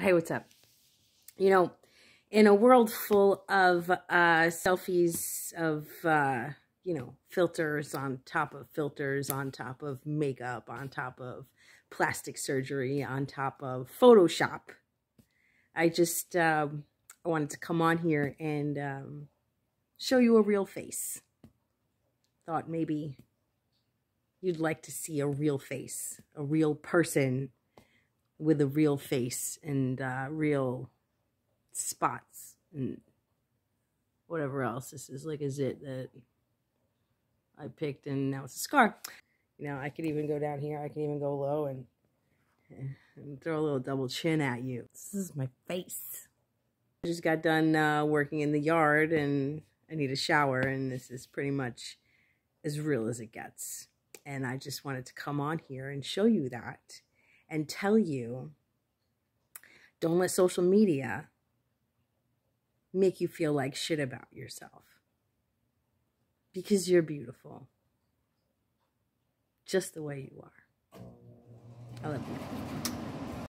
Hey, what's up? You know, in a world full of uh, selfies of, uh, you know, filters on top of filters, on top of makeup, on top of plastic surgery, on top of Photoshop, I just um, I wanted to come on here and um, show you a real face. Thought maybe you'd like to see a real face, a real person with a real face and uh, real spots and whatever else. This is like a zit that I picked and now it's a scar. You know, I could even go down here. I can even go low and, and throw a little double chin at you. This is my face. I just got done uh, working in the yard and I need a shower and this is pretty much as real as it gets. And I just wanted to come on here and show you that and tell you don't let social media make you feel like shit about yourself. Because you're beautiful. Just the way you are. I love you.